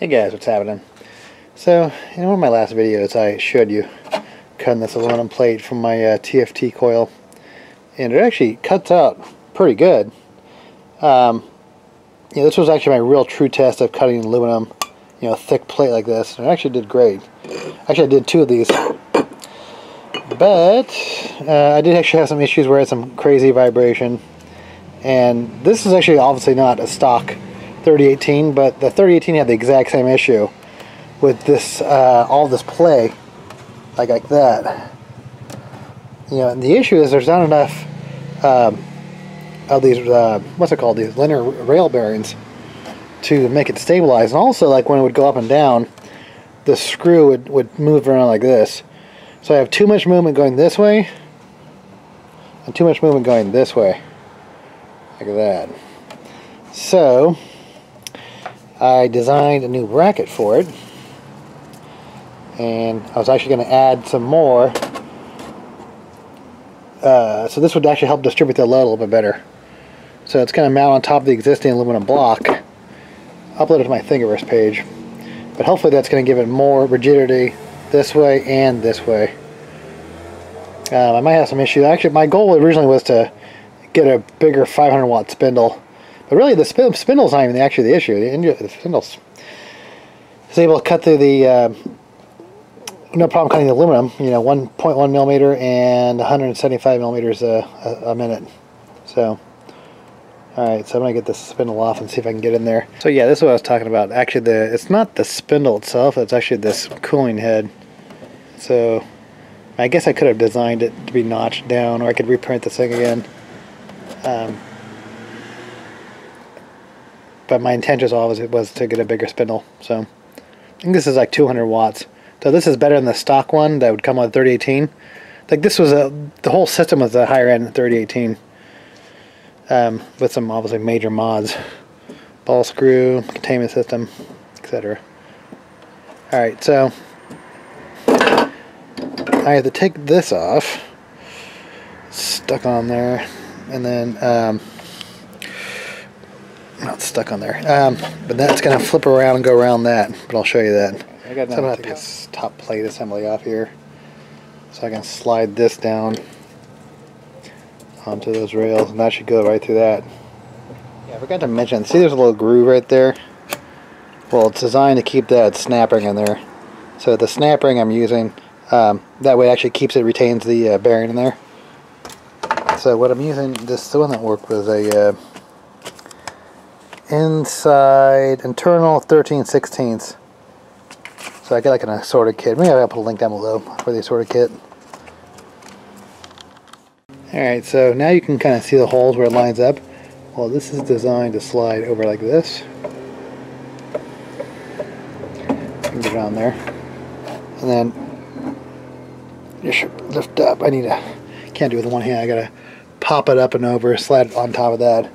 Hey guys, what's happening? So, in one of my last videos I showed you cutting this aluminum plate from my uh, TFT coil and it actually cuts out pretty good. Um, you know, this was actually my real true test of cutting aluminum, you know, a thick plate like this and it actually did great. Actually I did two of these but uh, I did actually have some issues where I had some crazy vibration and this is actually obviously not a stock 3018, but the 3018 had the exact same issue with this, uh, all this play, like like that. You know, the issue is there's not enough um, of these, uh, what's it called, these linear rail bearings to make it stabilize. And also, like when it would go up and down, the screw would, would move around like this. So I have too much movement going this way, and too much movement going this way, like that. So, I designed a new bracket for it. And I was actually going to add some more. Uh, so this would actually help distribute the load a little bit better. So it's going to mount on top of the existing aluminum block upload it to my Thingiverse page. But hopefully that's going to give it more rigidity this way and this way. Um, I might have some issues. Actually my goal originally was to get a bigger 500 watt spindle but really, the spin spindle's not even actually the issue. The, the spindle's is able to cut through the uh, no problem cutting the aluminum. You know, 1.1 millimeter and 175 millimeters a, a, a minute. So. Alright, so I'm going to get this spindle off and see if I can get in there. So yeah, this is what I was talking about. Actually, the it's not the spindle itself, it's actually this cooling head. So, I guess I could have designed it to be notched down, or I could reprint this thing again. Um, but my intention was always was to get a bigger spindle. So I think this is like 200 watts. So this is better than the stock one that would come with 3018. Like this was a the whole system was a higher end 3018 um, with some obviously major mods, ball screw, containment system, etc. All right, so I have to take this off, stuck on there, and then. Um, stuck on there. Um, but that's going to flip around and go around that. But I'll show you that. I got so I'm going to take this top plate assembly off here. So I can slide this down onto those rails. And that should go right through that. Yeah, I forgot to mention. See there's a little groove right there? Well, it's designed to keep that snap ring in there. So the snap ring I'm using, um, that way actually keeps it, retains the uh, bearing in there. So what I'm using, this the one that worked was a... Uh, inside internal 13 16ths so I get like an assorted kit. Maybe I'll put a link down below for the assorted kit. Alright so now you can kind of see the holes where it lines up. Well this is designed to slide over like this. Get it on there. And then just lift up. I need to can't do it with one hand. I gotta pop it up and over slide it on top of that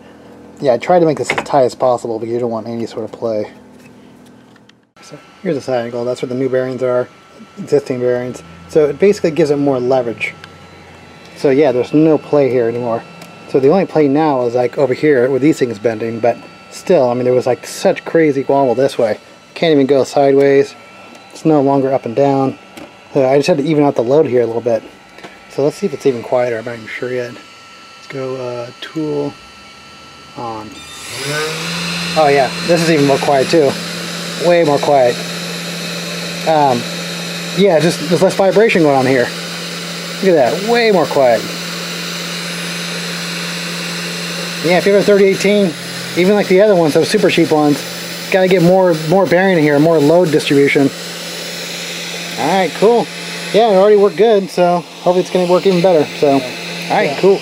yeah, I tried to make this as tight as possible because you don't want any sort of play. So here's a side angle. That's where the new bearings are, existing bearings. So it basically gives it more leverage. So yeah, there's no play here anymore. So the only play now is like over here with these things bending, but still, I mean, there was like such crazy wobble this way. Can't even go sideways. It's no longer up and down. So I just had to even out the load here a little bit. So let's see if it's even quieter. I'm not even sure yet. Let's go uh, tool on. Oh yeah, this is even more quiet too. Way more quiet. Um, yeah, just there's less vibration going on here. Look at that, way more quiet. Yeah, if you have a 3018, even like the other ones, those super cheap ones, gotta get more more bearing in here, more load distribution. All right, cool. Yeah, it already worked good, so hopefully it's gonna work even better. So, all right, cool.